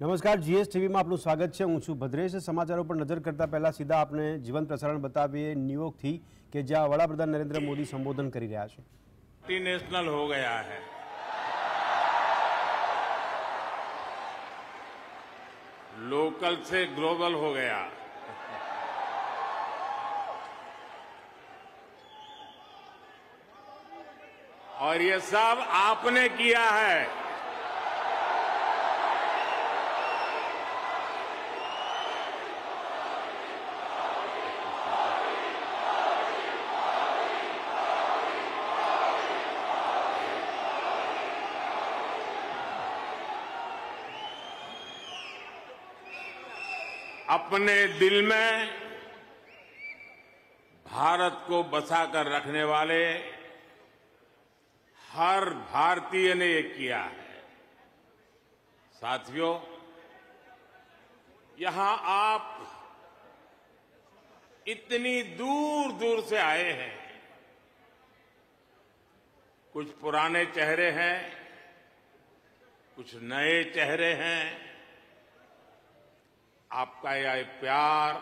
નમસ્કાર જીએસ ટીવીમાં આપનું સ્વાગત છે હું છું ભદ્રેશ સમાચારો પર નજર કરતા પહેલા સીધા આપણે જીવંત પ્રસારણ બતાવીએ ન્યુયોર્કથી કે જ્યાં વડાપ્રધાન નરેન્દ્ર મોદી સંબોધન કરી રહ્યા છે मल्टीनेशनल हो गया है लोकल से ग्लोबल हो गया और ये सब आपने किया है अपने दिल में भारत को बसाकर रखने वाले हर भारतीय ने ये किया है। साथियों, यहाँ आप इतनी दूर दूर से आए हैं। कुछ पुराने चेहरे हैं, कुछ नए चेहरे हैं आपका यह प्यार,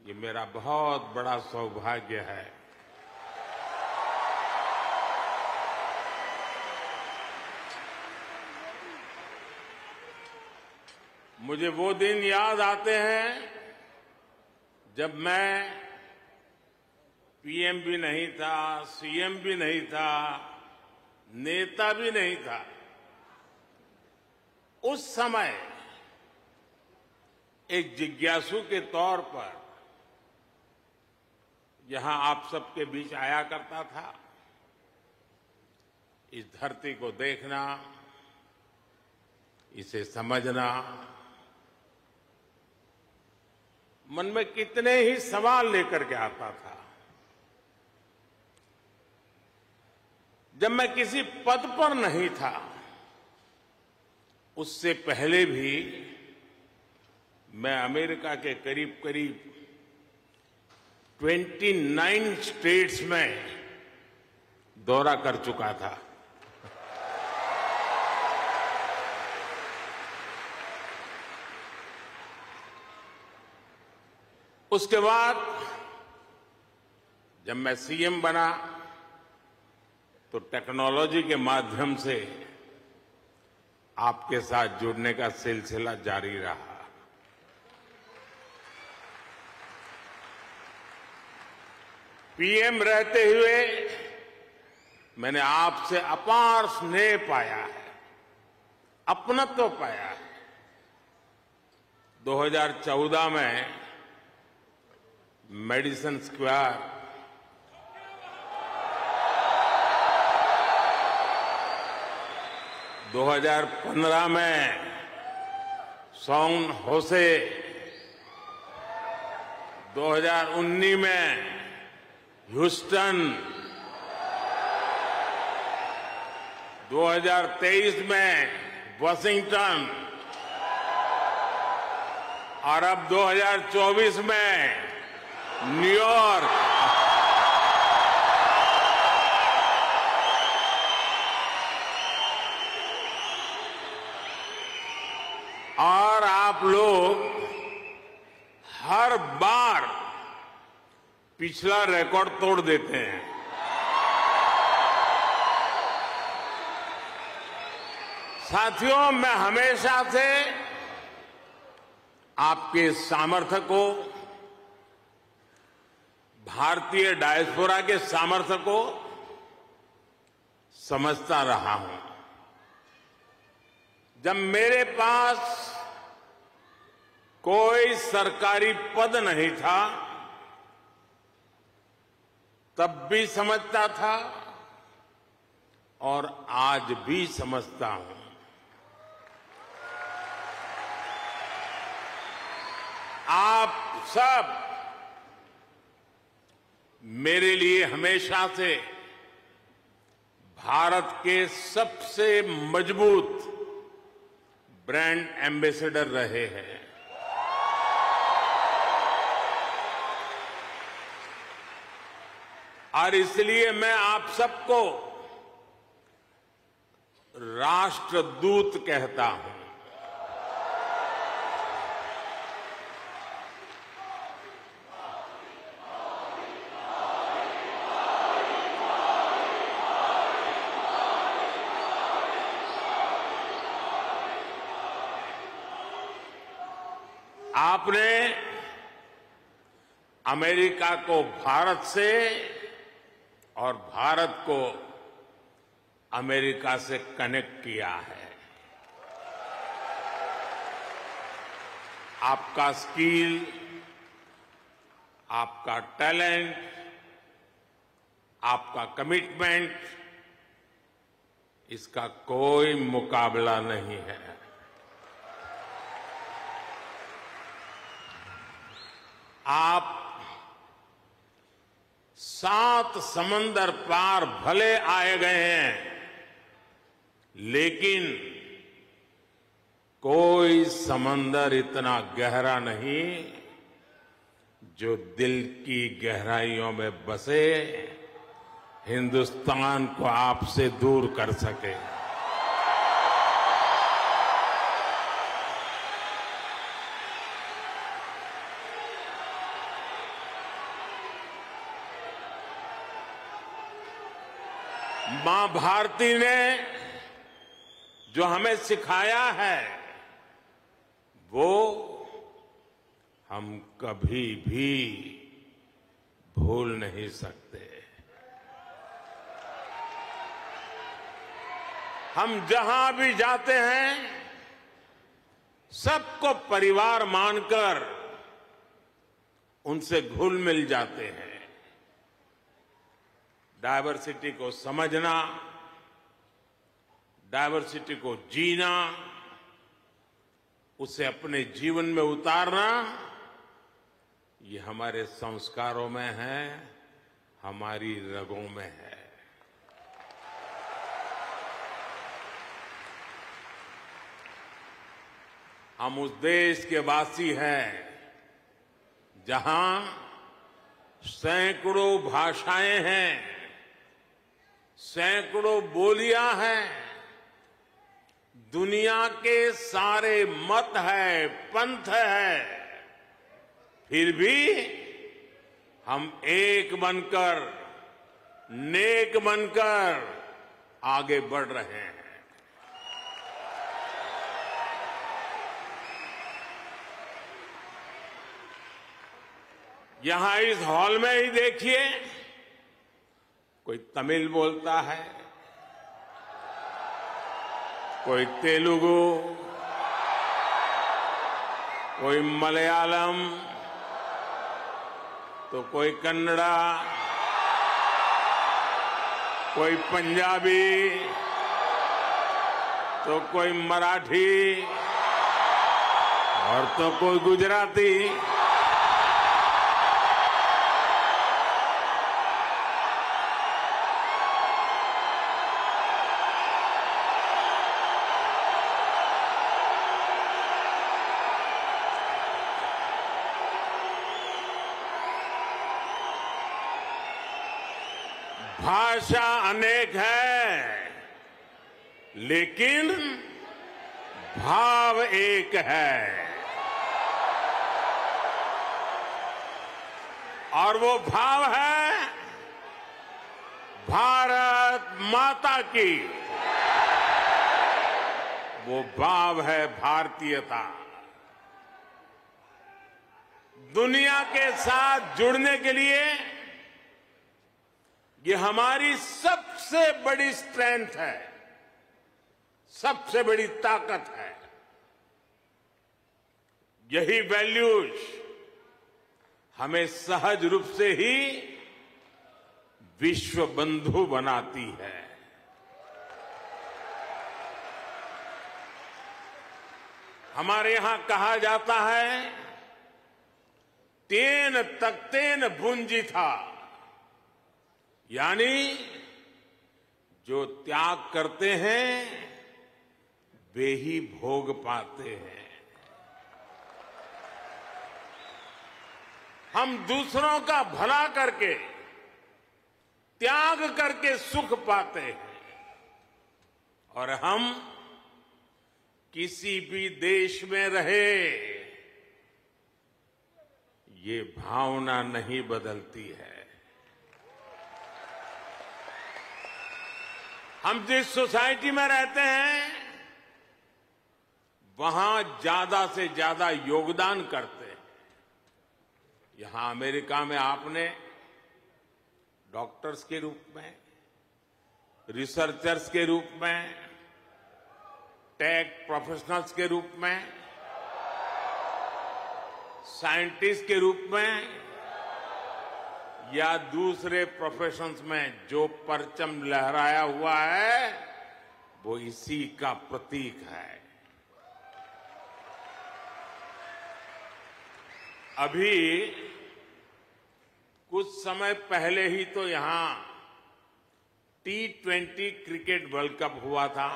ये मेरा बहुत बड़ा सौभाग्य है। मुझे वो दिन याद आते हैं जब मैं पीएम भी नहीं था, सीएम भी नहीं था, नेता भी नहीं था। उस समय एक जिज्ञासु के तौर पर यहाँ आप सबके बीच आया करता था। इस धरती को देखना, इसे समझना, मन में कितने ही सवाल लेकर के आता था। जब मैं किसी पद पर नहीं था, उससे पहले भी मैं अमेरिका के करीब करीब 29 स्टेट्स में दौरा कर चुका था। उसके बाद जब मैं सीएम बना तो टेक्नोलॉजी के माध्यम से आपके साथ जुड़ने का सिलसिला जारी रहा। पीएम रहते हुए मैंने आपसे अपार स्नेह पाया है, अपनत्व तो पाया है। 2014 में मेडिसन स्क्वायर दो हज़ार पंद्रह में सौन होसे 2019 में ह्यूस्टन। 2023 में वॉशिंगटन। और अब 2024 में न्यूयॉर्क और आप लोग हर बार पिछला रिकॉर्ड तोड़ देते हैं। साथियों, मैं हमेशा से आपके सामर्थ्य को, भारतीय डायस्पोरा के सामर्थ्य को समझता रहा हूँ। जब मेरे पास कोई सरकारी पद नहीं था तब भी समझता था और आज भी समझता हूँ। आप सब मेरे लिए हमेशा से भारत के सबसे मज़बूत ब्रांड एम्बेसडर रहे हैं। और इसलिए मैं आप सबको राष्ट्रदूत कहता हूँ। आपने अमेरिका को भारत से और भारत को अमेरिका से कनेक्ट किया है। आपका स्किल, आपका टैलेंट, आपका कमिटमेंट, इसका कोई मुकाबला नहीं है। आप सात समंदर पार भले आए गए हैं, लेकिन कोई समंदर इतना गहरा नहीं जो दिल की गहराइयों में बसे, हिंदुस्तान को आपसे दूर कर सके। माँ भारती ने जो हमें सिखाया है, वो हम कभी भी भूल नहीं सकते। हम जहाँ भी जाते हैं, सबको परिवार मानकर उनसे घुल मिल जाते हैं। डायवर्सिटी को समझना, डायवर्सिटी को जीना, उसे अपने जीवन में उतारना, ये हमारे संस्कारों में है, हमारी रगों में है। हम उस देश के वासी हैं, जहाँ सैकड़ों भाषाएँ हैं सैकड़ों बोलियाँ हैं। दुनिया के सारे मत है, पंथ है। फिर भी हम एक बनकर, नेक बनकर आगे बढ़ रहे हैं। यहाँ इस हॉल में ही देखिए कोई तमिल बोलता है, कोई तेलुगु, कोई मलयालम तो कोई कन्नड़ा, कोई पंजाबी तो कोई मराठी, और तो कोई गुजराती। लेकिन भाव एक है। और वो भाव है भारत माता की। वो भाव है भारतीयता। दुनिया के साथ जुड़ने के लिए ये हमारी सबसे बड़ी स्ट्रेंथ है। सबसे बड़ी ताकत है। यही वैल्यूज़ हमें सहज रूप से ही विश्व बंधु बनाती है। हमारे यहाँ कहा जाता है, तेन तकतेन भुंजी था। यानी जो त्याग करते हैं वे ही भोग पाते हैं। हम दूसरों का भला करके, त्याग करके सुख पाते हैं। और हम किसी भी देश में रहे, ये भावना नहीं बदलती है। हम जिस सोसाइटी में रहते हैं वहाँ ज़्यादा से ज़्यादा योगदान करते हैं। यहाँ अमेरिका में आपने डॉक्टर्स के रूप में, रिसर्चर्स के रूप में, टेक प्रोफेशनल्स के रूप में, साइंटिस्ट के रूप में, या दूसरे प्रोफेशंस में जो परचम लहराया हुआ है, वो इसी का प्रतीक है। अभी कुछ समय पहले ही तो यहाँ T twenty cricket world cup हुआ था।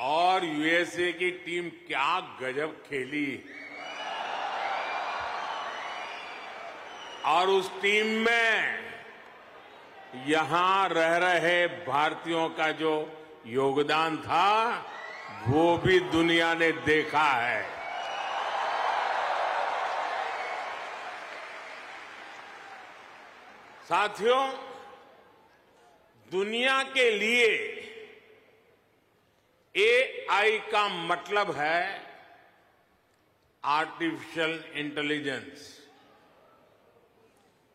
और यूएसए की टीम क्या गजब खेली। और उस टीम में यहाँ रह रहे भारतीयों का जो योगदान था वो भी दुनिया ने देखा है। साथियों, दुनिया के लिए एआई का मतलब है आर्टिफिशियल इंटेलिजेंस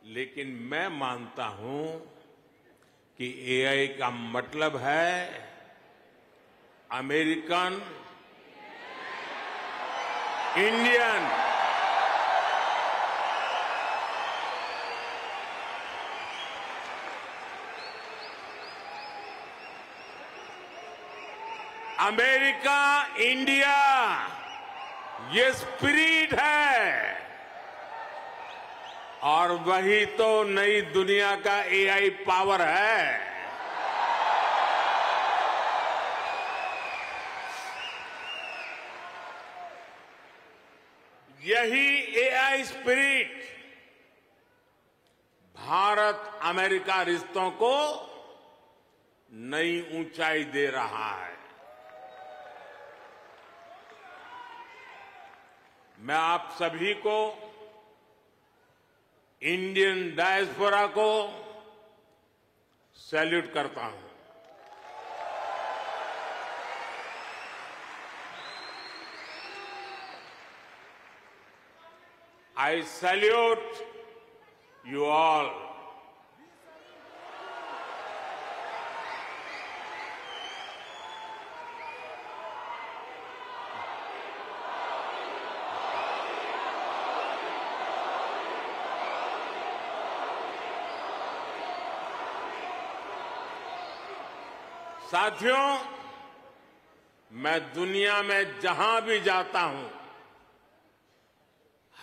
लेकिन मैं मानता हूँ कि एआई का मतलब है अमेरिकन इंडियन अमेरिका इंडिया ये स्पिरिट है। और वही तो नई दुनिया का एआई पावर है। यही एआई स्पिरिट भारत अमेरिका रिश्तों को नई ऊंचाई दे रहा है। मैं आप सभी को इंडियन डायस्पोरा को सैल्यूट करता हूँ। आई सैल्यूट यू ऑल साथियों मैं दुनिया में जहाँ भी जाता हूँ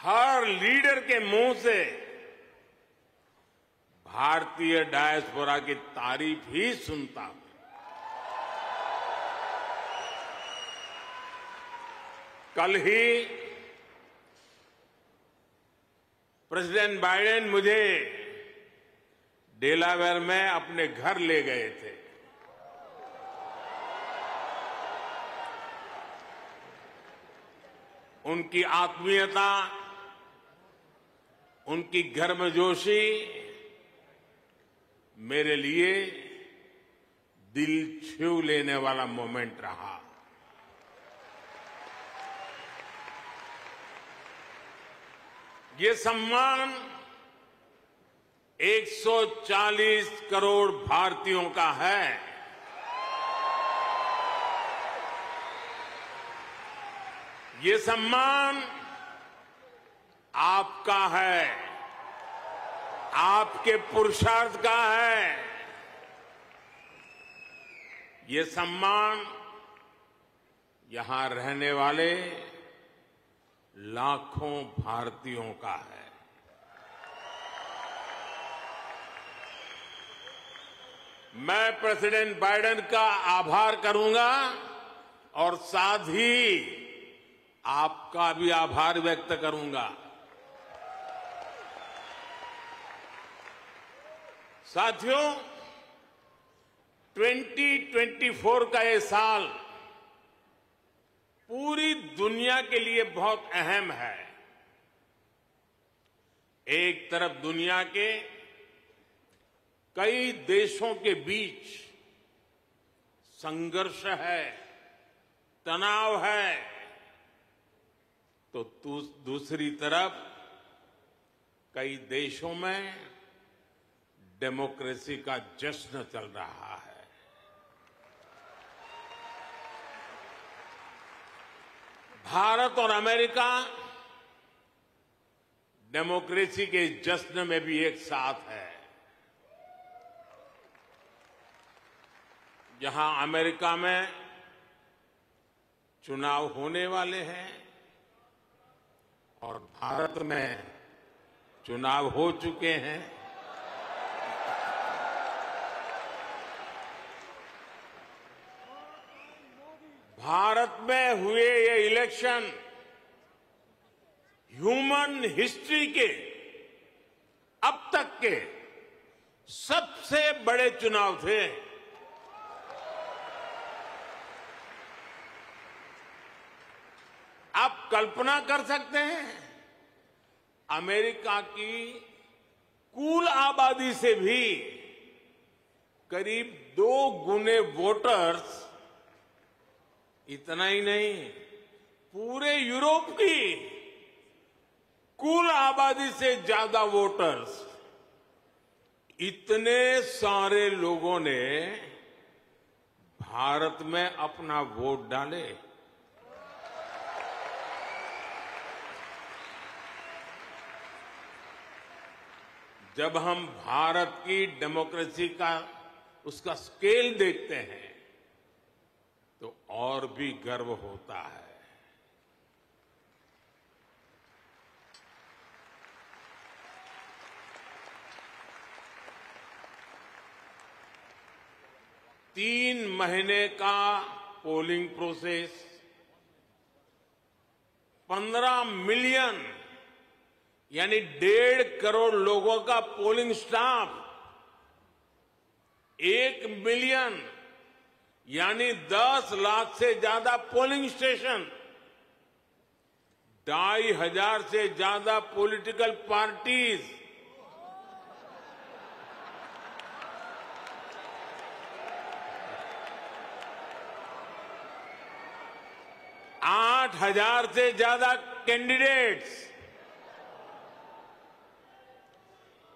हर लीडर के मुँह से भारतीय डायस्पोरा की तारीफ़ ही सुनता हूँ। कल ही प्रेसिडेंट बाइडेन मुझे डेलावेर में अपने घर ले गए थे। उनकी आत्मीयता उनकी गर्मजोशी मेरे लिए दिल छू लेने वाला मोमेंट रहा। ये सम्मान 140 करोड़ भारतीयों का है। ये सम्मान आपका है। आपके पुरुषार्थ का है। ये सम्मान यहाँ रहने वाले लाखों भारतीयों का है। मैं प्रेसिडेंट बाइडेन का आभार करूँगा और साथ ही आपका भी आभार व्यक्त करूँगा। साथियों 2024 का ये साल पूरी दुनिया के लिए बहुत अहम है। एक तरफ़ दुनिया के कई देशों के बीच संघर्ष है, तनाव है तो दूसरी तरफ़ कई देशों में डेमोक्रेसी का जश्न चल रहा है। भारत और अमेरिका डेमोक्रेसी के जश्न में भी एक साथ है। जहाँ अमेरिका में चुनाव होने वाले हैं और भारत में चुनाव हो चुके हैं। भारत में हुए ये इलेक्शन, ह्यूमन हिस्ट्री के, अब तक के सबसे बड़े चुनाव थे। आप कल्पना कर सकते हैं, अमेरिका की कुल आबादी से भी करीब दो गुने वोटर्स इतना ही नहीं, पूरे यूरोप की कुल आबादी से ज़्यादा वोटर्स इतने सारे लोगों ने भारत में अपना वोट डाले। जब हम भारत की डेमोक्रेसी का उसका स्केल देखते हैं तो और भी गर्व होता है। तीन महीने का पोलिंग प्रोसेस पंद्रह मिलियन यानी डेढ़ करोड़ लोगों का पोलिंग स्टाफ एक मिलियन यानी दस लाख से ज़्यादा पोलिंग स्टेशन, ढाई हज़ार से ज़्यादा पॉलिटिकल पार्टीज़, आठ हज़ार से ज़्यादा कैंडिडेट्स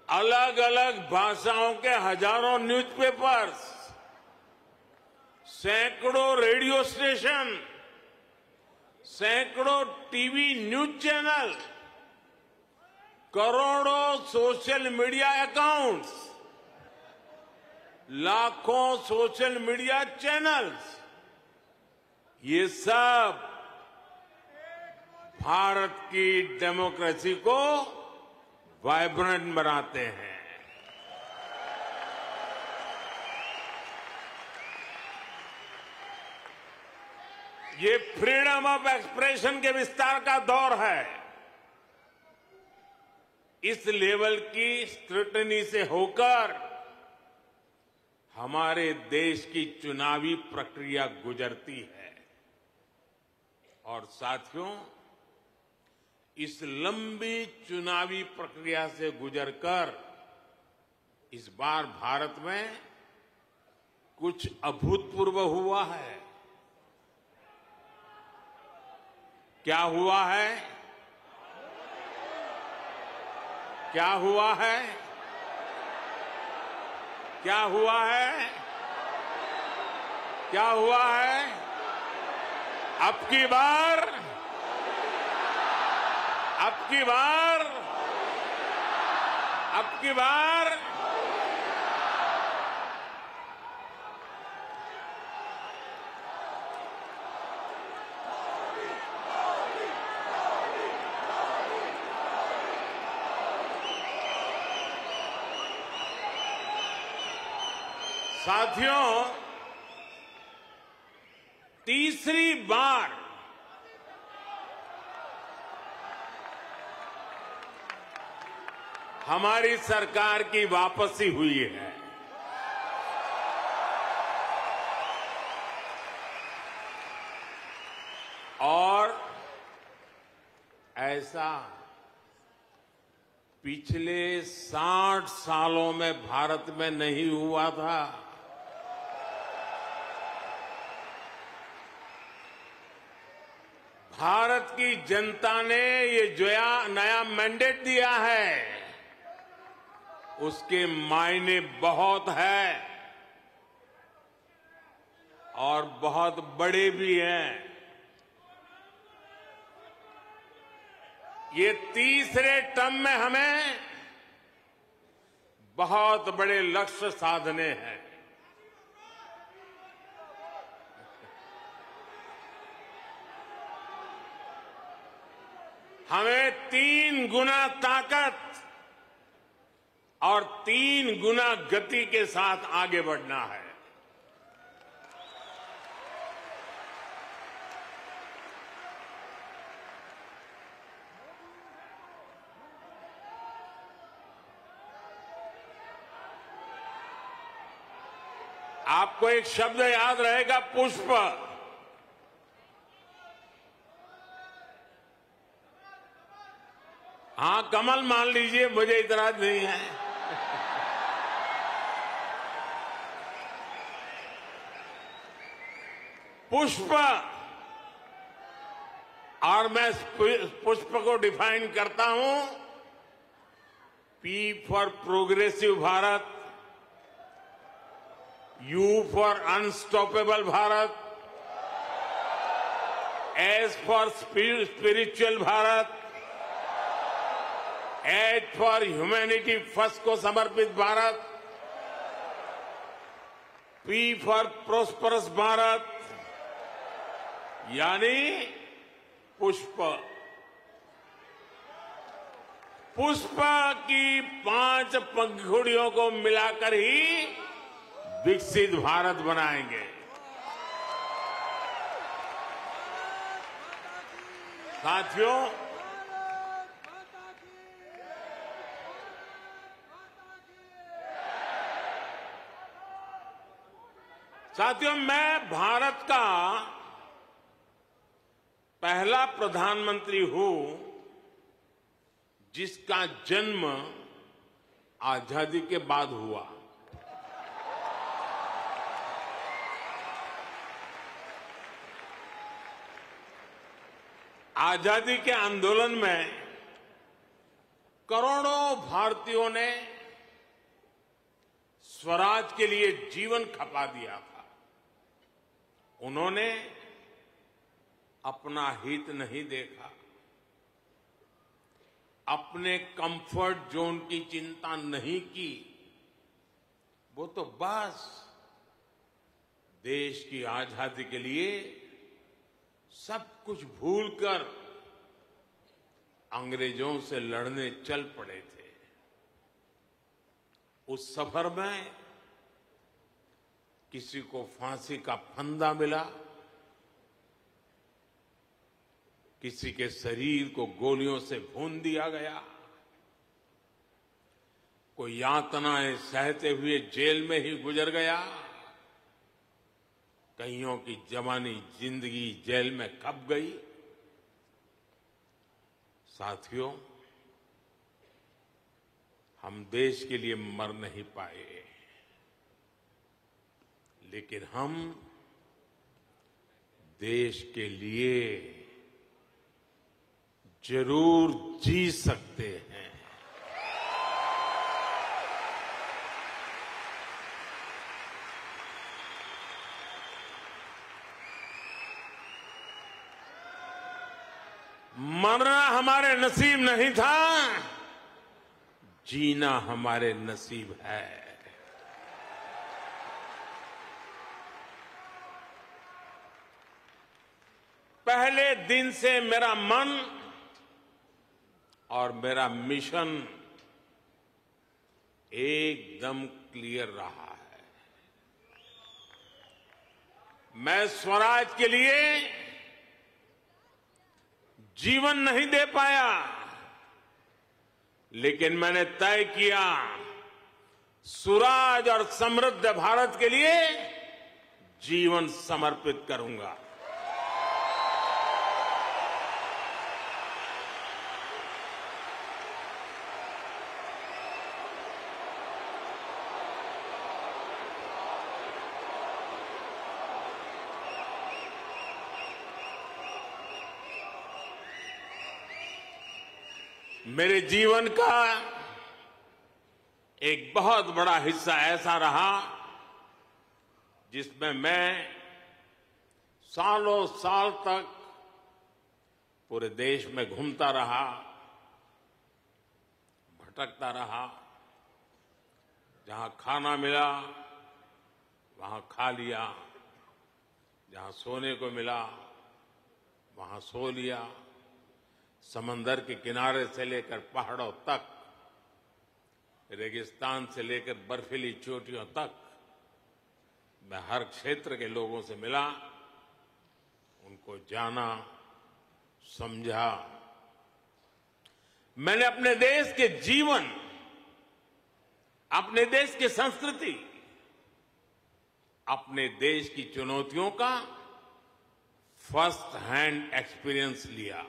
अलग अलग भाषाओं के हज़ारों न्यूज़पेपर्स सैकड़ों रेडियो स्टेशन, सैकड़ों टीवी न्यूज़ चैनल, करोड़ों सोशल मीडिया अकाउंट्स, लाखों सोशल मीडिया चैनल्स, ये सब भारत की डेमोक्रेसी को वाइब्रेंट बनाते हैं। ये फ्रीडम ऑफ़ एक्सप्रेशन के विस्तार का दौर है। इस लेवल की स्क्रूटनी से होकर हमारे देश की चुनावी प्रक्रिया गुजरती है। और साथियों, इस लंबी चुनावी प्रक्रिया से गुजरकर इस बार भारत में कुछ अभूतपूर्व हुआ है। क्या हुआ है? क्या हुआ है? क्या हुआ है? क्या हुआ है? अब की बार। अब की बार। अब की बार। साथियों तीसरी बार हमारी सरकार की वापसी हुई है। और ऐसा पिछले 60 सालों में भारत में नहीं हुआ था। भारत की जनता ने ये जो नया मैंडेट दिया है। उसके मायने बहुत है और बहुत बड़े भी हैं। ये तीसरे टर्म में हमें बहुत बड़े लक्ष्य साधने हैं। हमें तीन गुना ताकत और तीन गुना गति के साथ आगे बढ़ना है। आपको एक शब्द याद रहेगा, पुष्प। हाँ कमल मान लीजिए, मुझे इतराज नहीं है। पुष्प। और मैं पुष्प को डिफाइन करता हूँ। P for progressive Bharat. U for unstoppable Bharat. S for spiritual Bharat. H for humanity first को समर्पित Bharat P for prosperous Bharat यानी पुष्प पुष्प की पाँच पंखुड़ियों को मिलाकर ही विकसित भारत बनाएँगे। साथियों साथियों, मैं भारत का पहला प्रधानमंत्री हूँ, जिसका जन्म आज़ादी के बाद हुआ। आज़ादी के आंदोलन में करोड़ों भारतीयों ने स्वराज के लिए जीवन खपा दिया था। उन्होंने अपना हित नहीं देखा। अपने कंफर्ट जोन की चिंता नहीं की। वो तो बस देश की आज़ादी के लिए सब कुछ भूलकर अंग्रेज़ों से लड़ने चल पड़े थे। उस सफ़र में किसी को फांसी का फंदा मिला, किसी के शरीर को गोलियों से भून दिया गया, कोई यातनाएँ सहते हुए जेल में ही गुजर गया, कईयों की जवानी ज़िंदगी जेल में कब गई। साथियों, हम देश के लिए मर नहीं पाए। लेकिन हम देश के लिए ज़रूर जी सकते हैं। मरना हमारे नसीब नहीं था, जीना हमारे नसीब है। पहले दिन से मेरा मन और मेरा मिशन एकदम क्लियर रहा है। मैं स्वराज के लिए जीवन नहीं दे पाया, लेकिन मैंने तय किया, सुराज और समृद्ध भारत के लिए जीवन समर्पित करूँगा। मेरे जीवन का एक बहुत बड़ा हिस्सा ऐसा रहा, जिसमें मैं सालों साल तक पूरे देश में घूमता रहा, भटकता रहा। जहाँ खाना मिला, वहाँ खा लिया। जहाँ सोने को मिला, वहाँ सो लिया। समंदर के किनारे से लेकर पहाड़ों तक, रेगिस्तान से लेकर बर्फीली चोटियों तक, मैं हर क्षेत्र के लोगों से मिला, उनको जाना, समझा। मैंने अपने देश के जीवन, अपने देश की संस्कृति, अपने देश की चुनौतियों का फ़र्स्ट हैंड एक्सपीरियंस लिया।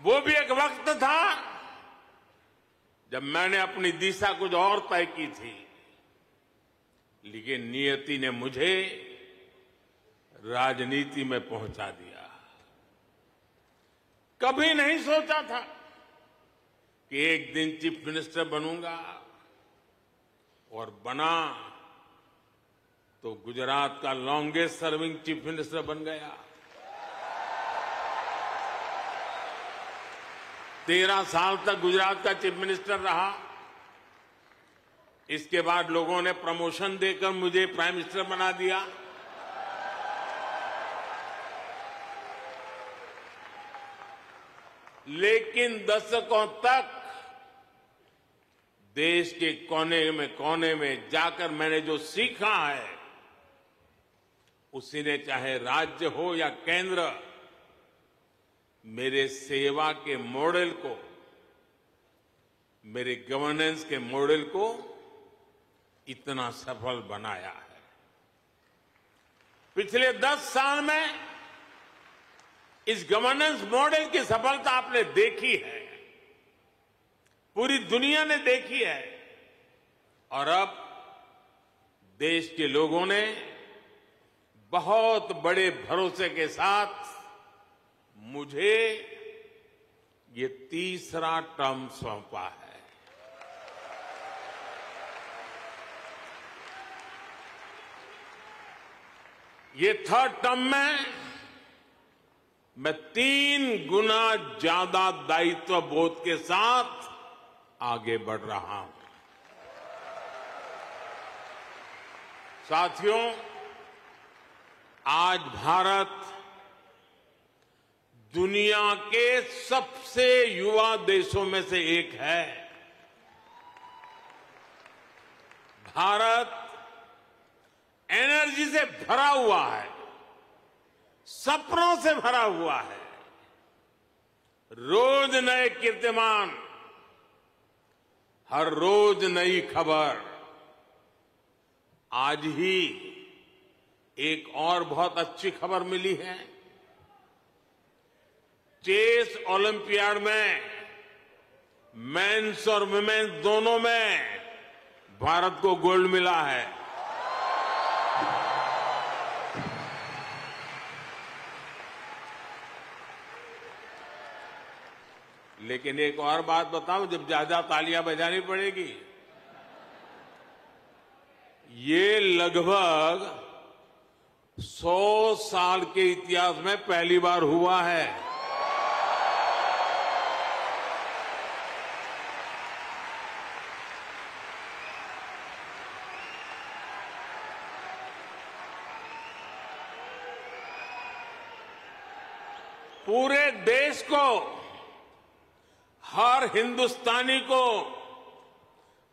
वो भी एक वक्त था जब मैंने अपनी दिशा कुछ और तय की थी। लेकिन नियति ने मुझे राजनीति में पहुँचा दिया। कभी नहीं सोचा था कि एक दिन चीफ मिनिस्टर बनूँगा और बना तो गुजरात का लॉन्गेस्ट सर्विंग चीफ मिनिस्टर बन गया। तेरह साल तक गुजरात का चीफ मिनिस्टर रहा। इसके बाद लोगों ने प्रमोशन देकर मुझे प्राइम मिनिस्टर बना दिया। लेकिन दशकों तक देश के कोने में कोने में जाकर मैंने जो सीखा है, उसी ने चाहे राज्य हो या केंद्र मेरे सेवा के मॉडल को, मेरे गवर्नेंस के मॉडल को इतना सफल बनाया है। पिछले दस साल में इस गवर्नेंस मॉडल की सफलता आपने देखी है, पूरी दुनिया ने देखी है, और अब देश के लोगों ने बहुत बड़े भरोसे के साथ मुझे ये तीसरा टर्म सौंपा है। ये थर्ड टर्म में मैं तीन गुना ज़्यादा दायित्व बोध के साथ आगे बढ़ रहा हूँ। साथियों, आज भारत दुनिया के सबसे युवा देशों में से एक है। भारत एनर्जी से भरा हुआ है, सपनों से भरा हुआ है। रोज नए कीर्तिमान, हर रोज नई खबर। आज ही एक और बहुत अच्छी खबर मिली है। चेस ओलंपियाड में, मेंस और वुमेन्स दोनों में भारत को गोल्ड मिला है। लेकिन एक और बात बताऊँ, जब ज़्यादा तालियाँ बजानी पड़ेगी। ये लगभग सौ साल के इतिहास में पहली बार हुआ है। पूरे देश को, हर हिंदुस्तानी को,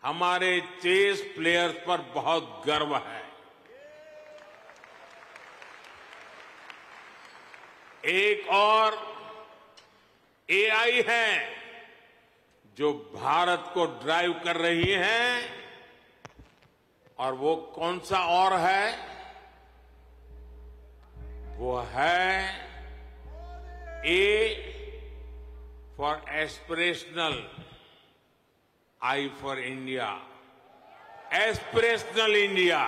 हमारे चेस प्लेयर्स पर बहुत गर्व है। एक और एआई है जो भारत को ड्राइव कर रही है, और वो कौन सा और है? वो है A for aspirational I for India aspirational India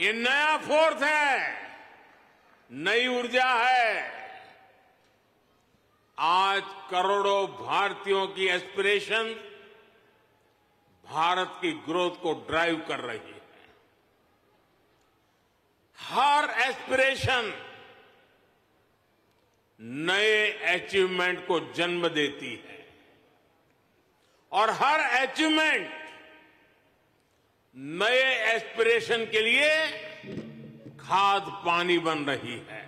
ये नया फोर्स है, नई ऊर्जा है। आज करोड़ों भारतीयों की एस्पिरेशन भारत की ग्रोथ को ड्राइव कर रही है। हर एस्पिरेशन नए अचीवमेंट को जन्म देती है। और हर अचीवमेंट नए एस्पिरेशन के लिए खाद पानी बन रही है।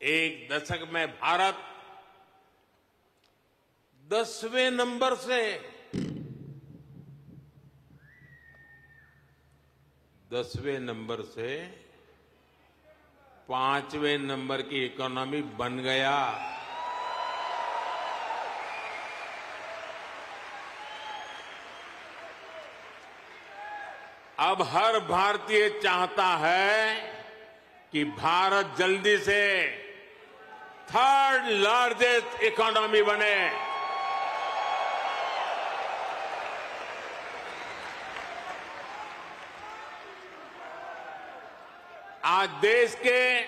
एक दशक में भारत दसवें नंबर से दसवें नंबर से पाँचवें नंबर की इकोनॉमी बन गया। अब हर भारतीय चाहता है कि भारत जल्दी से थर्ड लार्जेस्ट इकोनॉमी बने। आज देश के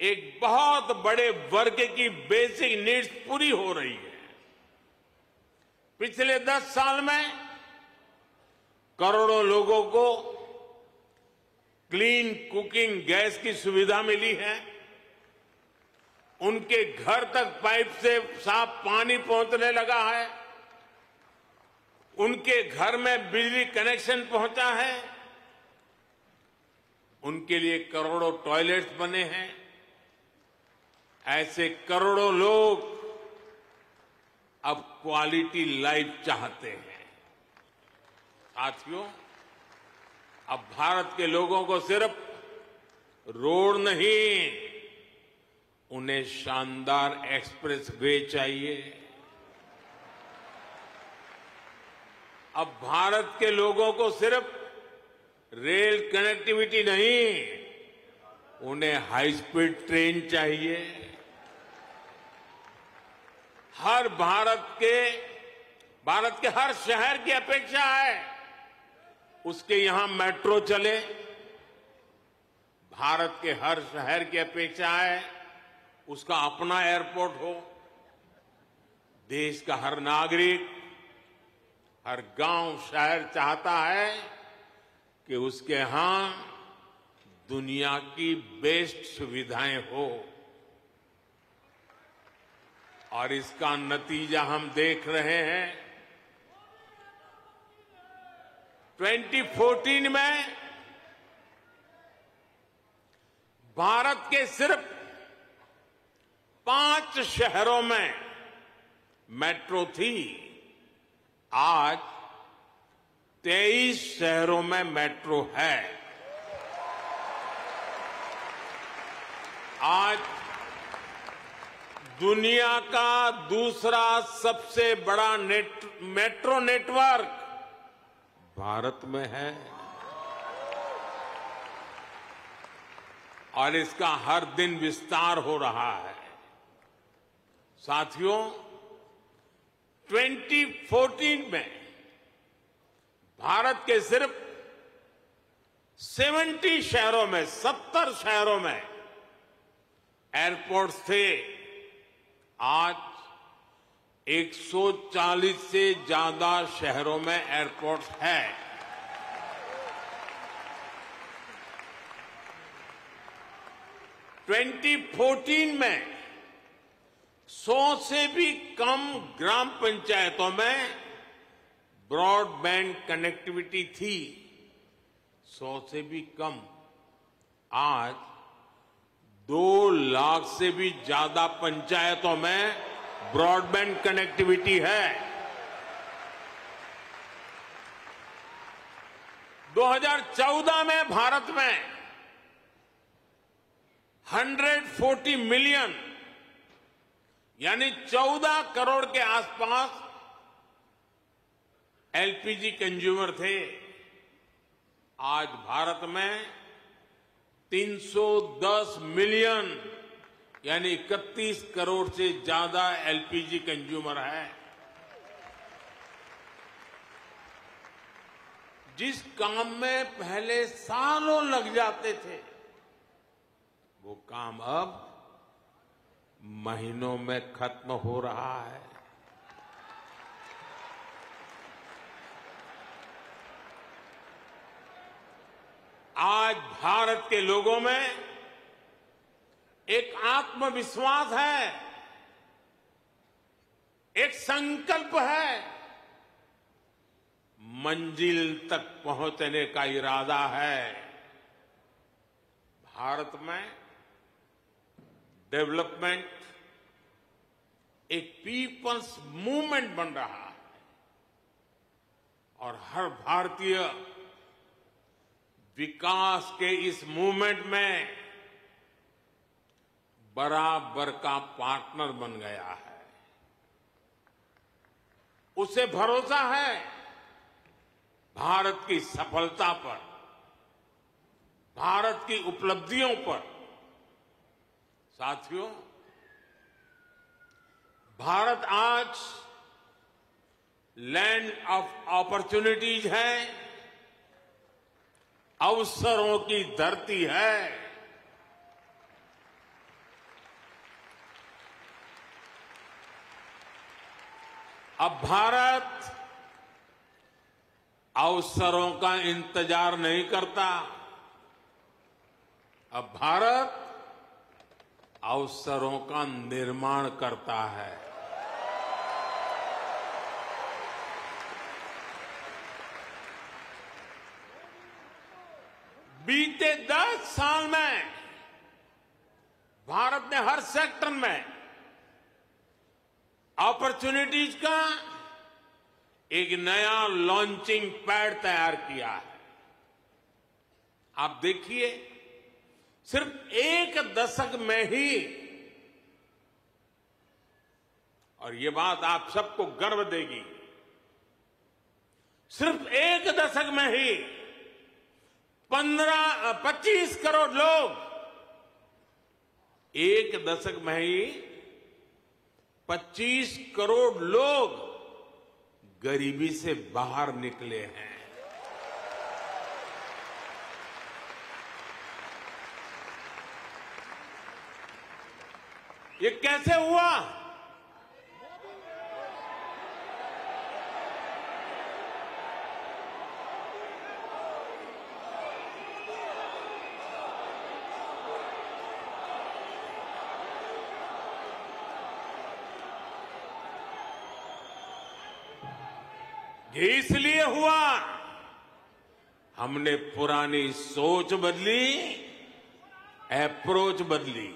एक बहुत बड़े वर्ग की बेसिक नीड्स पूरी हो रही है। पिछले दस साल में करोड़ों लोगों को क्लीन कुकिंग गैस की सुविधा मिली है। उनके घर तक पाइप से साफ़ पानी पहुँचने लगा है। उनके घर में बिजली कनेक्शन पहुँचा है। उनके लिए करोड़ों टॉयलेट्स बने हैं। ऐसे करोड़ों लोग अब क्वालिटी लाइफ चाहते हैं। साथियों, अब भारत के लोगों को सिर्फ़ रोड नहीं, उन्हें शानदार एक्सप्रेस वे चाहिए। अब भारत के लोगों को सिर्फ़ रेल कनेक्टिविटी नहीं, उन्हें हाई स्पीड ट्रेन चाहिए। हर भारत के भारत के हर शहर की अपेक्षा है, उसके यहाँ मेट्रो चले। भारत के हर शहर की अपेक्षा है, उसका अपना एयरपोर्ट हो। देश का हर नागरिक, हर गाँव, शहर चाहता है कि उसके यहाँ दुनिया की बेस्ट सुविधाएँ हो। और इसका नतीजा हम देख रहे हैं। 2014 में भारत के सिर्फ़ पाँच शहरों में मेट्रो थी। आज तेईस शहरों में मेट्रो है। आज दुनिया का दूसरा सबसे बड़ा नेट, मेट्रो नेटवर्क भारत में है। और इसका हर दिन विस्तार हो रहा है। साथियों 2014 में भारत के सिर्फ़ 70 शहरों में 70 शहरों में एयरपोर्ट्स थे। आज 140 से ज़्यादा शहरों में एयरपोर्ट्स है। ट्वेंटी फोर्टीन में 100 से भी कम ग्राम पंचायतों में ब्रॉडबैंड कनेक्टिविटी थी, सौ से भी कम। आज दो लाख से भी ज़्यादा पंचायतों में ब्रॉडबैंड कनेक्टिविटी है। 2014 में भारत में 140 मिलियन, यानी 14 करोड़ के आसपास एलपीजी कंज्यूमर थे। आज भारत में 310 मिलियन, यानी 31 करोड़ से ज़्यादा एलपीजी कंज्यूमर है। जिस काम में पहले सालों लग जाते थे, वो काम अब महीनों में खत्म हो रहा है। आज भारत के लोगों में एक आत्मविश्वास है, एक संकल्प है, मंजिल तक पहुँचने का इरादा है। भारत में डेवलपमेंट एक पीपल्स मूवमेंट बन रहा है और हर भारतीय विकास के इस मूवमेंट में बराबर का पार्टनर बन गया है। उसे भरोसा है भारत की सफलता पर, भारत की उपलब्धियों पर। साथियों, भारत आज लैंड ऑफ़ अपॉर्चुनिटीज़ है। अवसरों की धरती है। अब भारत अवसरों का इंतज़ार नहीं करता। अब भारत अवसरों का निर्माण करता है। बीते दस साल में भारत ने हर सेक्टर में अपॉर्चुनिटीज़ का एक नया लॉन्चिंग पैड तैयार किया है। आप देखिए, सिर्फ़ एक दशक में ही, और ये बात आप सबको गर्व देगी, सिर्फ़ एक दशक में ही पंद्रह, पच्चीस करोड़ लोग एक दशक में ही पच्चीस करोड़ लोग गरीबी से बाहर निकले हैं। ये कैसे हुआ? ये इसलिए हुआ, हमने पुरानी सोच बदली अप्रोच बदली।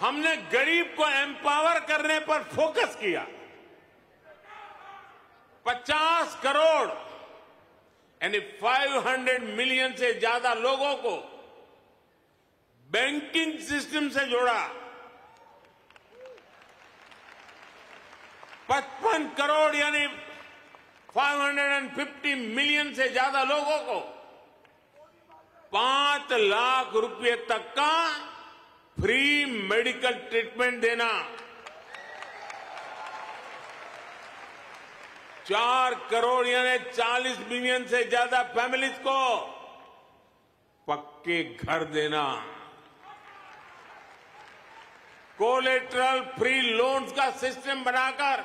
हमने गरीब को एम्पावर करने पर फोकस किया। 50 करोड़, यानी 500 मिलियन से ज़्यादा लोगों को बैंकिंग सिस्टम से जोड़ा। 55 करोड़ यानी 550 मिलियन से ज़्यादा लोगों को पाँच लाख रुपए तक का फ्री मेडिकल ट्रीटमेंट देना। चार करोड़ यानी 40 मिलियन से ज़्यादा फैमिलीज़ को पक्के घर देना। कोलेट्रल फ्री लोन्स का सिस्टम बनाकर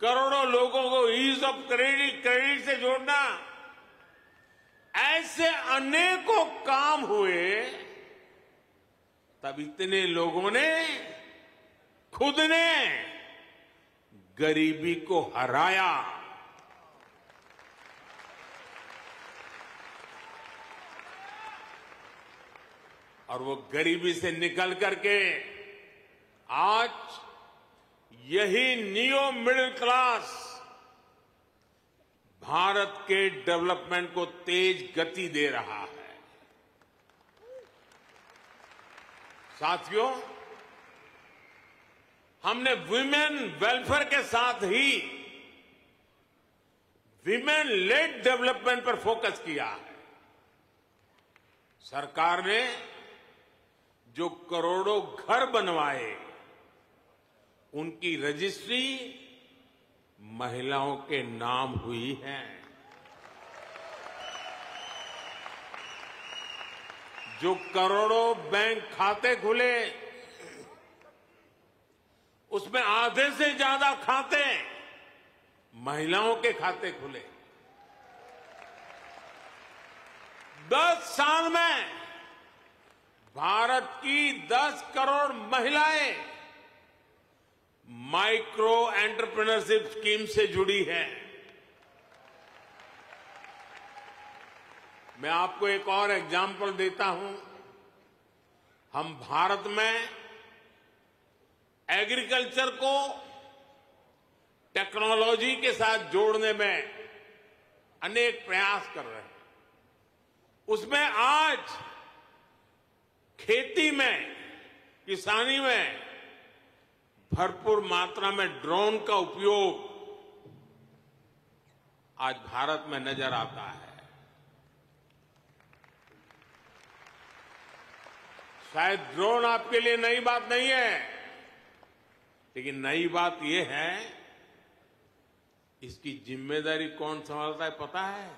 करोड़ों लोगों को ईज ऑफ़ क्रेडिट क्रेडिट से जोड़ना। ऐसे अनेकों काम हुए, तब इतने लोगों ने खुद ने गरीबी को हराया। और वो गरीबी से निकल करके आज यही नियो मिडिल क्लास। भारत के डेवलपमेंट को तेज गति दे रहा है। साथियों, हमने विमेन वेलफेयर के साथ ही वीमेन लेड डेवलपमेंट पर फोकस किया है। सरकार ने जो करोड़ों घर बनवाए उनकी रजिस्ट्री महिलाओं के नाम हुई है। जो करोड़ों बैंक खाते खुले, उसमें आधे से ज़्यादा खाते महिलाओं के खाते खुले। दस साल में भारत की दस करोड़ महिलाएँ माइक्रो एंटरप्रेन्योरशिप स्कीम से जुड़ी है। मैं आपको एक और एग्ज़ाम्पल देता हूँ। हम भारत में एग्रीकल्चर को टेक्नोलॉजी के साथ जोड़ने में अनेक प्रयास कर रहे हैं। उसमें आज खेती में, किसानी में भरपूर मात्रा में ड्रोन का उपयोग आज भारत में नज़र आता है। शायद ड्रोन आपके लिए नई बात नहीं है, लेकिन नई बात यह है, इसकी ज़िम्मेदारी कौन संभालता है पता है?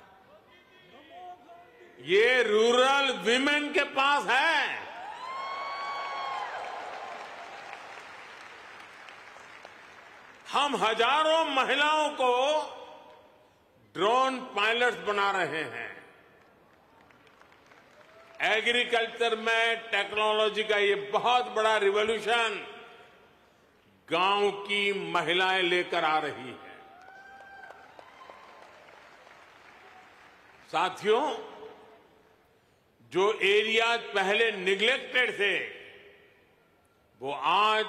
ये रूरल विमेन के पास है। हम हज़ारों महिलाओं को ड्रोन पायलट्स बना रहे हैं। एग्रीकल्चर में टेक्नोलॉजी का ये बहुत बड़ा रिवॉल्यूशन गाँव की महिलाएँ लेकर आ रही है। साथियों, जो एरियाज़ पहले निग्लेक्टेड थे, वो आज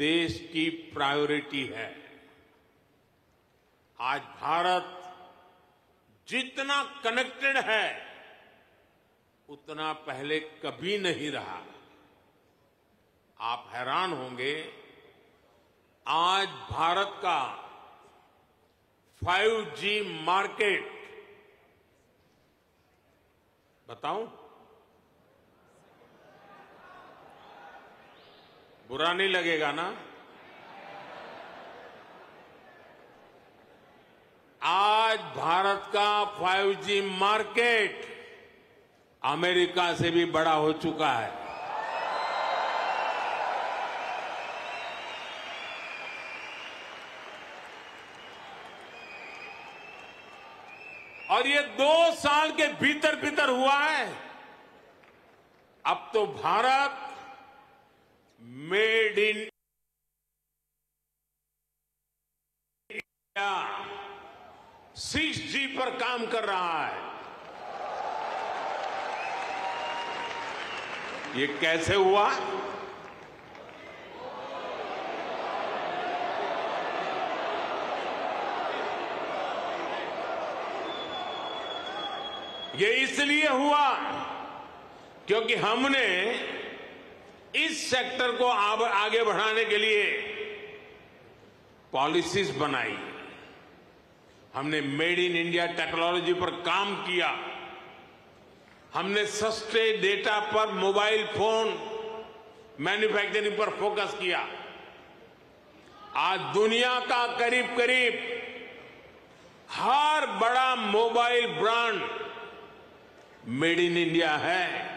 देश की प्रायोरिटी है। आज भारत जितना कनेक्टेड है, उतना पहले कभी नहीं रहा। आप हैरान होंगे, आज भारत का 5G मार्केट बताऊँ बुरा नहीं लगेगा ना? आज भारत का 5G मार्केट अमेरिका से भी बड़ा हो चुका है। और ये दो साल के भीतर भीतर हुआ है। अब तो Bharat made in India. Six G पर काम कर रहा है। ये कैसे हुआ? ये इसलिए हुआ क्योंकि हमने इस सेक्टर को आगे बढ़ाने के लिए पॉलिसीज़ बनाई। हमने मेड इन इंडिया टेक्नोलॉजी पर काम किया। हमने सस्ते डेटा पर मोबाइल फ़ोन मैन्युफैक्चरिंग पर फोकस किया। आज दुनिया का करीब करीब हर बड़ा mobile brand made in India है।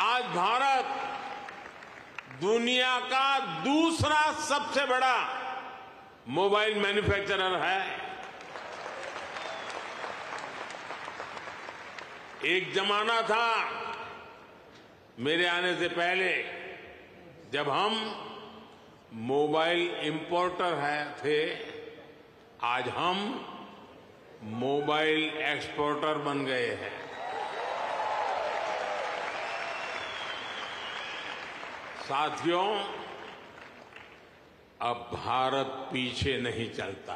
आज भारत दुनिया का दूसरा सबसे बड़ा मोबाइल मैन्युफैक्चरर है। एक जमाना था, मेरे आने से पहले, जब हम मोबाइल इंपोर्टर है, थे, आज हम मोबाइल एक्सपोर्टर बन गए हैं। साथियों, अब भारत पीछे नहीं चलता।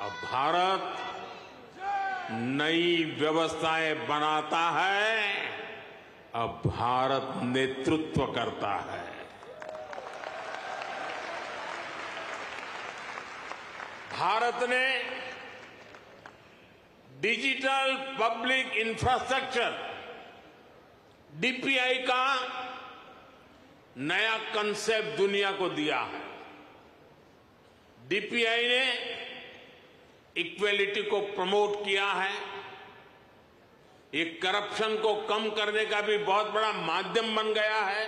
अब भारत नई व्यवस्थाएँ बनाता है, अब भारत नेतृत्व करता है। भारत ने डिजिटल पब्लिक इंफ्रास्ट्रक्चर डीपीआई का नया कंसेप्ट दुनिया को दिया है। डीपीआई ने इक्वेलिटी को प्रमोट किया है। ये करप्शन को कम करने का भी बहुत बड़ा माध्यम बन गया है।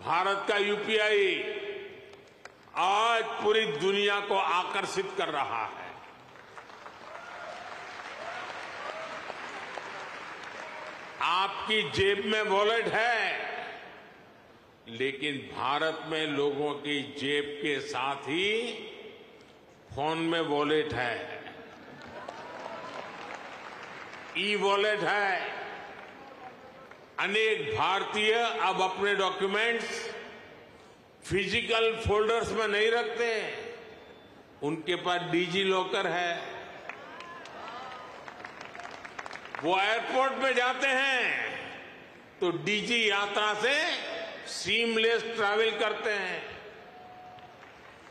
भारत का यूपीआई आज पूरी दुनिया को आकर्षित कर रहा है। आपकी जेब में वॉलेट है। लेकिन भारत में लोगों की जेब के साथ ही फ़ोन में वॉलेट है। ई वॉलेट है। अनेक भारतीय अब अपने डॉक्यूमेंट्स फ़िज़िकल फोल्डर्स में नहीं रखते। उनके पास डिजी लॉकर है। वो एयरपोर्ट पे जाते हैं तो डीजी यात्रा से सीमलेस ट्रैवल करते हैं।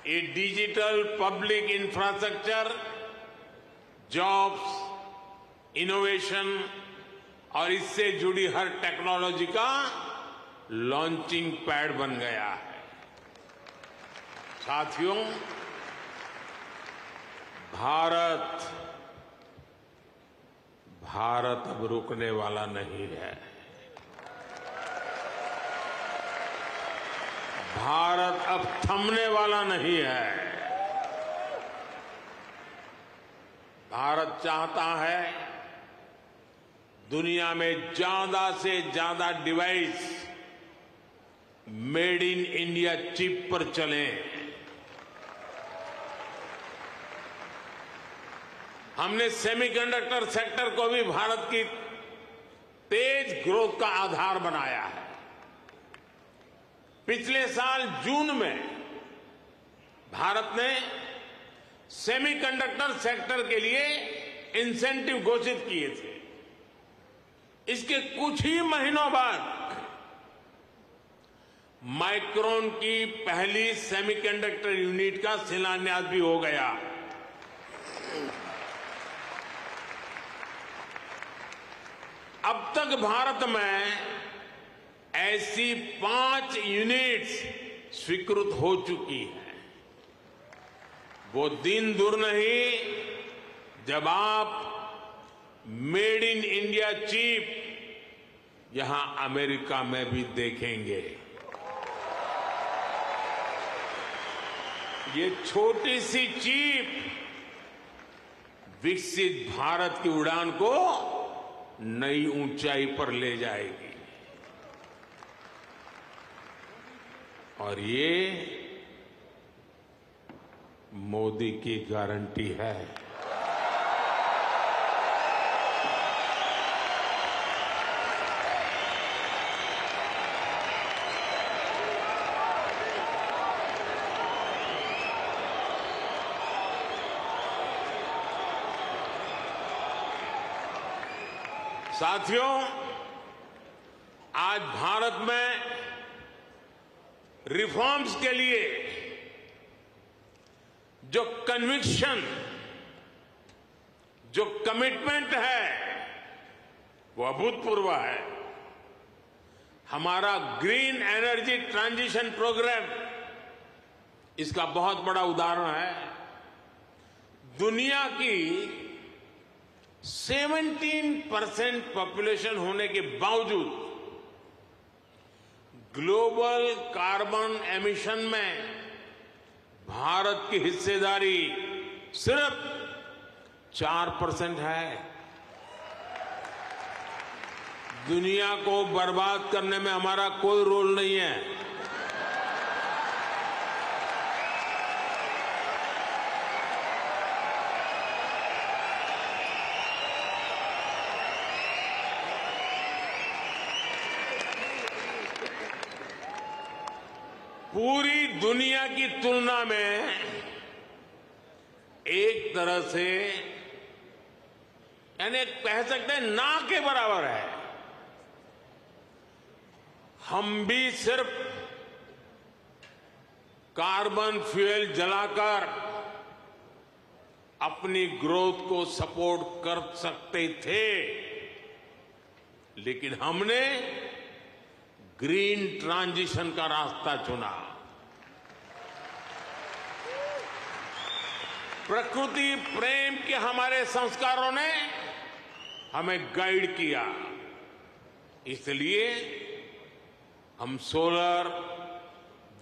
ये digital public infrastructure jobs innovation और इससे जुड़ी हर टेक्नोलॉजी का लॉन्चिंग पैड बन गया है। साथियों, भारत भारत अब रुकने वाला नहीं है। भारत अब थमने वाला नहीं है। भारत चाहता है दुनिया में ज़्यादा से ज़्यादा device made in India chip पर चलें। हमने सेमीकंडक्टर सेक्टर को भी भारत की तेज ग्रोथ का आधार बनाया है। पिछले साल जून में भारत ने सेमीकंडक्टर सेक्टर के लिए इंसेंटिव घोषित किए थे। इसके कुछ ही महीनों बाद माइक्रोन की पहली सेमीकंडक्टर यूनिट का शिलान्यास भी हो गया। अब तक भारत में ऐसी पाँच यूनिट्स स्वीकृत हो चुकी है। वो दिन दूर नहीं, जब आप मेड इन इंडिया चीप यहाँ अमेरिका में भी देखेंगे। ये छोटी सी चीप विकसित भारत की उड़ान को नई ऊंचाई पर ले जाएगी। और ये मोदी की गारंटी है। साथियों, आज भारत में रिफॉर्म्स के लिए जो कन्विक्शन जो कमिटमेंट है, वो अभूतपूर्व है। हमारा ग्रीन एनर्जी ट्रांजिशन प्रोग्राम इसका बहुत बड़ा उदाहरण है। दुनिया की 17 परसेंट पॉपुलेशन होने के बावजूद ग्लोबल कार्बन एमिशन में भारत की हिस्सेदारी सिर्फ़ चार परसेंट है। दुनिया को बर्बाद करने में हमारा कोई रोल नहीं है। पूरी दुनिया की तुलना में एक तरह से, यानी कह सकते हैं ना के बराबर है। हम भी सिर्फ़ कार्बन फ्यूल जलाकर अपनी ग्रोथ को सपोर्ट कर सकते थे, लेकिन हमने ग्रीन ट्रांजिशन का रास्ता चुना। प्रकृति, प्रेम के हमारे संस्कारों ने हमें गाइड किया। इसलिए हम solar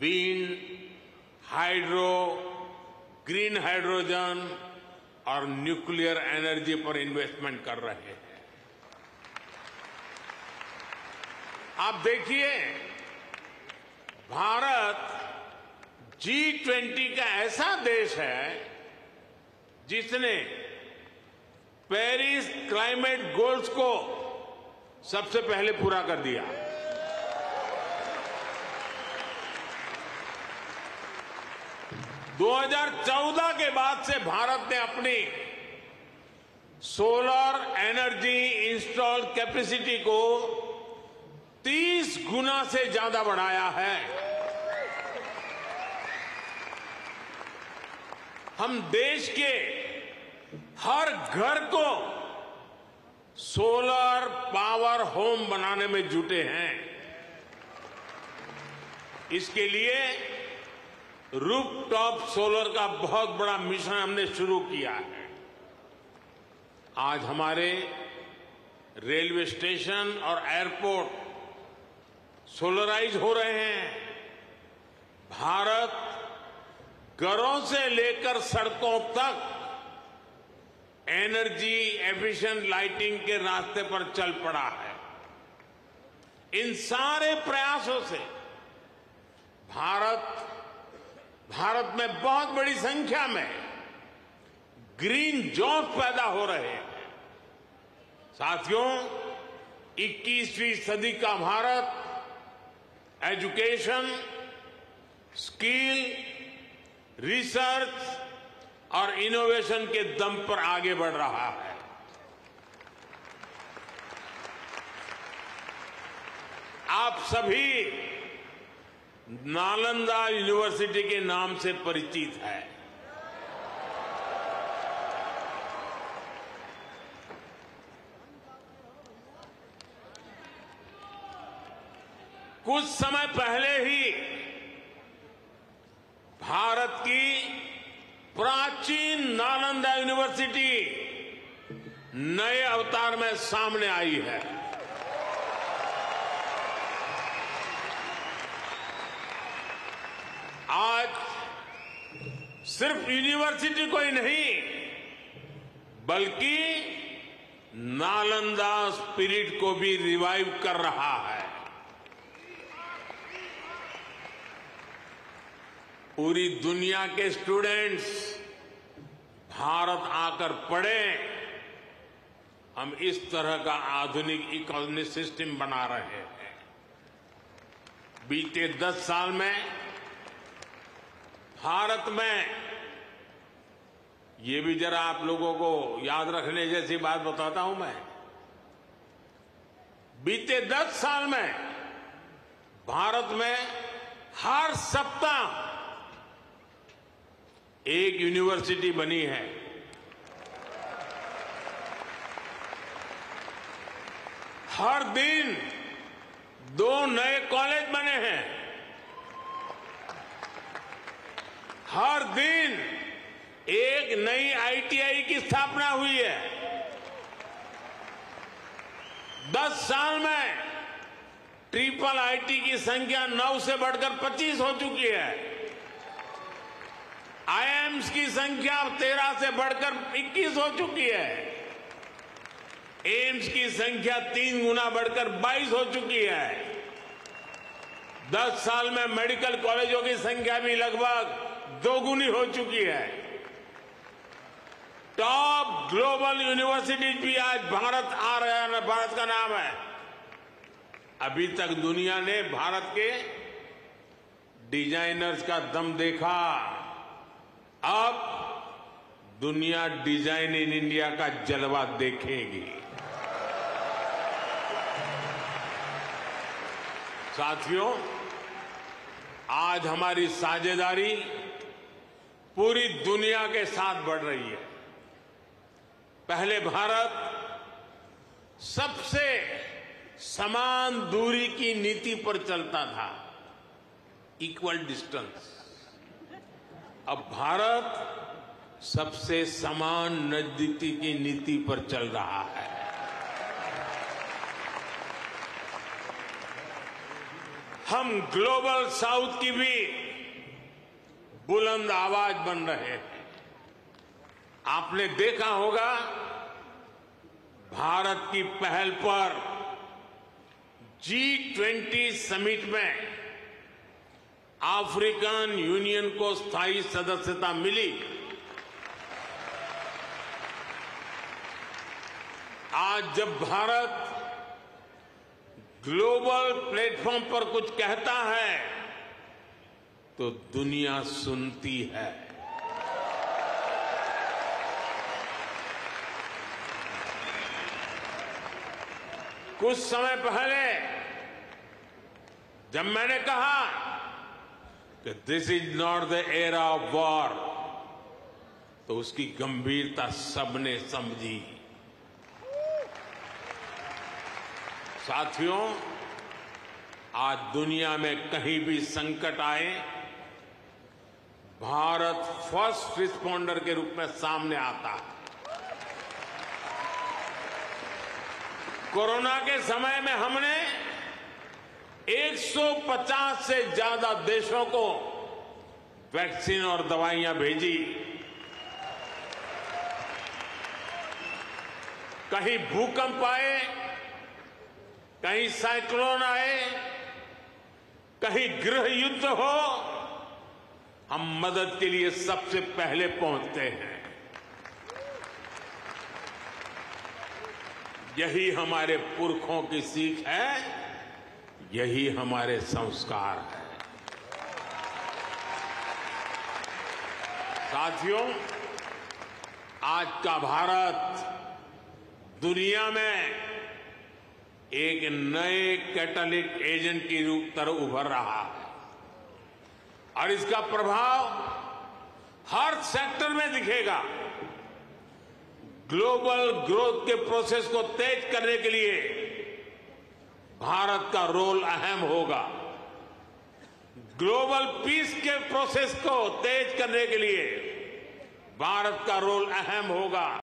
wind hydro green hydrogen और न्यूक्लियर एनर्जी पर इन्वेस्टमेंट कर रहे हैं। आप देखिए, भारत जी ट्वेंटी का ऐसा देश है जिसने पेरिस क्लाइमेट गोल्स को सबसे पहले पूरा कर दिया। 2014 के बाद से भारत ने अपनी सोलर एनर्जी इंस्टॉल कैपेसिटी को 30 गुना से ज़्यादा बढ़ाया है। हम देश के हर घर को सोलर पावर होम बनाने में जुटे हैं। इसके लिए रूफ टॉप सोलर का बहुत बड़ा मिशन हमने शुरू किया है। आज हमारे रेलवे स्टेशन और एयरपोर्ट सोलराइज हो रहे हैं। भारत घरों से लेकर सड़कों तक एनर्जी एफिशिएंट लाइटिंग के रास्ते पर चल पड़ा है। इन सारे प्रयासों से भारत भारत में बहुत बड़ी संख्या में ग्रीन जॉब पैदा हो रहे हैं। साथियों 21वीं सदी का भारत, एजुकेशन, स्किल, रिसर्च और इनोवेशन के दम पर आगे बढ़ रहा है। आप सभी नालंदा यूनिवर्सिटी के नाम से परिचित है। कुछ समय पहले ही भारत की प्राचीन नालंदा यूनिवर्सिटी नए अवतार में सामने आई है। आज सिर्फ़ यूनिवर्सिटी को ही नहीं, बल्कि नालंदा स्पिरिट को भी रिवाइव कर रहा है। पूरी दुनिया के स्टूडेंट्स भारत आकर पढ़े। हम इस तरह का आधुनिक इकोनॉमिक सिस्टम बना रहे हैं। बीते दस साल में भारत में, ये भी जरा आप लोगों को याद रखने जैसी बात बताता हूँ मैं, बीते दस साल में भारत में हर सप्ताह एक यूनिवर्सिटी बनी है। हर दिन दो नए कॉलेज बने हैं। हर दिन एक नई आईटीआई की स्थापना हुई है। दस साल में ट्रिपल आईटी की संख्या नौ से बढ़कर पच्चीस हो चुकी है। आईएम्स की संख्या तेरह से बढ़कर इक्कीस हो चुकी है। एम्स की संख्या तीन गुना बढ़कर बाईस हो चुकी है। दस साल में मेडिकल कॉलेजों की संख्या भी लगभग दोगुनी हो चुकी है। टॉप ग्लोबल यूनिवर्सिटीज भी आज भारत आ रहे हैं भारत का नाम है। अभी तक दुनिया ने भारत के डिजाइनर्स का दम देखा। अब दुनिया डिज़ाइन इन इंडिया का जलवा देखेगी। साथियों, आज हमारी साझेदारी पूरी दुनिया के साथ बढ़ रही है। पहले भारत सबसे समान दूरी की नीति पर चलता था। इक्वल डिस्टेंस अब भारत सबसे समान नजदीकी की नीति पर चल रहा है। हम ग्लोबल साउथ की भी बुलंद आवाज़ बन रहे हैं। आपने देखा होगा, भारत की पहल पर जी ट्वेंटी समिट में अफ्रीकन यूनियन को स्थायी सदस्यता मिली। आज जब भारत ग्लोबल प्लेटफॉर्म पर कुछ कहता है तो दुनिया सुनती है। कुछ समय पहले जब मैंने कहा कि this is not the era of war तो उसकी गंभीरता सबने समझी। साथियों, आज दुनिया में कहीं भी संकट आए, भारत फ़र्स्ट रिस्पॉन्डर के रूप में सामने आता। है कोरोना के समय में हमने 150 से ज़्यादा देशों को वैक्सीन और दवाइयाँ भेजी। कहीं भूकंप आए, कहीं साइक्लोन आए, कहीं गृह युद्ध हो, हम मदद के लिए सबसे पहले पहुँचते हैं। यही हमारे पुरखों की सीख है। यही हमारे संस्कार है। साथियों, आज का भारत दुनिया में एक नए कैटलिक एजेंट की तरह उभर रहा है। और इसका प्रभाव हर सेक्टर में दिखेगा। ग्लोबल ग्रोथ के प्रोसेस को तेज करने के लिए भारत का रोल अहम होगा। ग्लोबल पीस के प्रोसेस को तेज करने के लिए भारत का रोल अहम होगा।